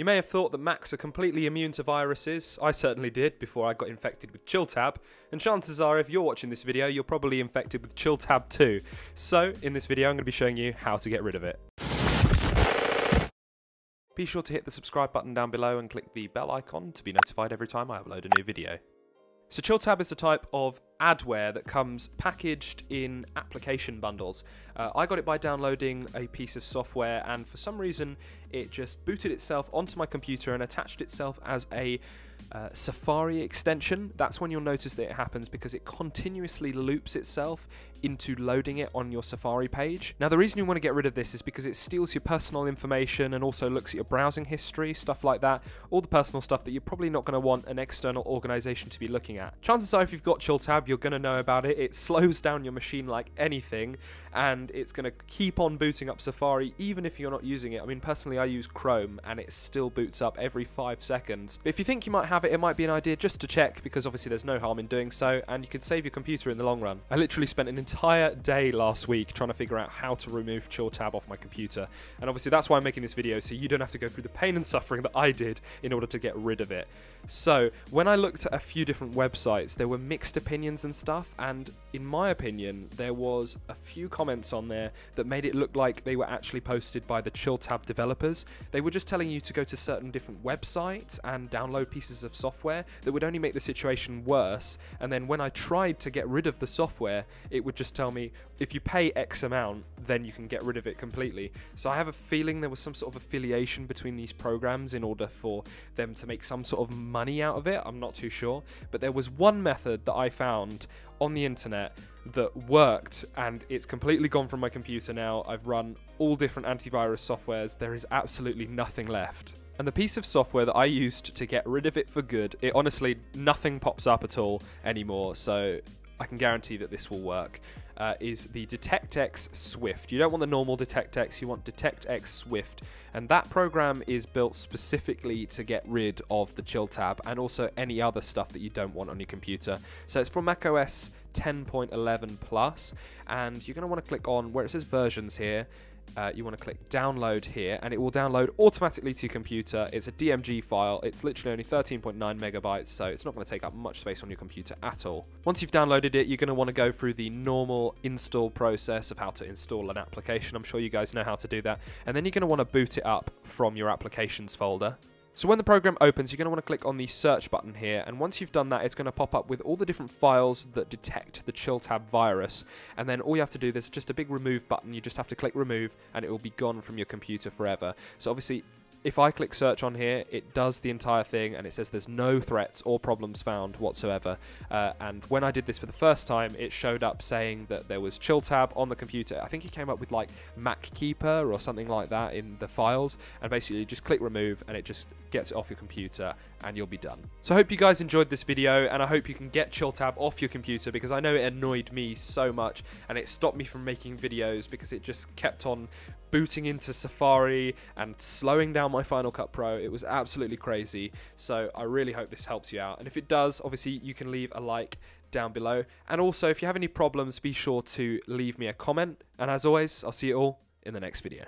You may have thought that Macs are completely immune to viruses. I certainly did before I got infected with ChillTab, and chances are if you're watching this video, you're probably infected with ChillTab too. So, in this video, I'm going to be showing you how to get rid of it. Be sure to hit the subscribe button down below and click the bell icon to be notified every time I upload a new video. So ChillTab is a type of adware that comes packaged in application bundles. Uh, I got it by downloading a piece of software and for some reason it just booted itself onto my computer and attached itself as a uh, Safari extension. That's when you'll notice that it happens because it continuously loops itself into loading it on your Safari page. Now the reason you want to get rid of this is because it steals your personal information and also looks at your browsing history, stuff like that, all the personal stuff that you're probably not going to want an external organization to be looking at. Chances are if you've got ChillTab, you're going to know about it. It slows down your machine like anything and it's going to keep on booting up Safari even if you're not using it. I mean personally I use Chrome and it still boots up every five seconds. But if you think you might have it, it might be an idea just to check because obviously there's no harm in doing so and you can save your computer in the long run. I literally spent an entire day last week trying to figure out how to remove ChillTab off my computer. And obviously that's why I'm making this video, so you don't have to go through the pain and suffering that I did in order to get rid of it. So when I looked at a few different websites, there were mixed opinions and stuff, and in my opinion, there was a few comments on there that made it look like they were actually posted by the ChillTab developers. They were just telling you to go to certain different websites and download pieces of software that would only make the situation worse. And then when I tried to get rid of the software, it would just tell me if you pay X amount, then you can get rid of it completely. So I have a feeling there was some sort of affiliation between these programs in order for them to make some sort of money out of it. I'm not too sure. But there was one method that I found on the internet that worked and it's completely gone from my computer now. I've run all different antivirus softwares. There is absolutely nothing left. And the piece of software that I used to get rid of it for good, it honestly, nothing pops up at all anymore. So I can guarantee that this will work uh, is the DetectX Swift. You don't want the normal DetectX, you want DetectX Swift. And that program is built specifically to get rid of the ChillTab and also any other stuff that you don't want on your computer. So it's for macOS 10.11 Plus, and you're going to want to click on where it says versions here uh, you want to click download here and it will download automatically to your computer. It's a DMG file. It's literally only 13.9 megabytes, so it's not going to take up much space on your computer at all. Once you've downloaded it, you're going to want to go through the normal install process of how to install an application. I'm sure you guys know how to do that. And then you're going to want to boot it up from your applications folder. So when the program opens, you're going to want to click on the search button here, and once you've done that, it's going to pop up with all the different files that detect the ChillTab virus, and then all you have to do, there's just a big remove button, you just have to click remove, and it will be gone from your computer forever. So obviously, if I click search on here, it does the entire thing and it says there's no threats or problems found whatsoever. Uh, and when I did this for the first time, it showed up saying that there was ChillTab on the computer. I think it came up with like MacKeeper or something like that in the files. And basically, just click remove and it just gets it off your computer and you'll be done. So I hope you guys enjoyed this video and I hope you can get ChillTab off your computer because I know it annoyed me so much and it stopped me from making videos because it just kept on booting into Safari and slowing down my Final Cut Pro. It was absolutely crazy. So I really hope this helps you out. And if it does, obviously you can leave a like down below. And also, if you have any problems, be sure to leave me a comment. And as always, I'll see you all in the next video.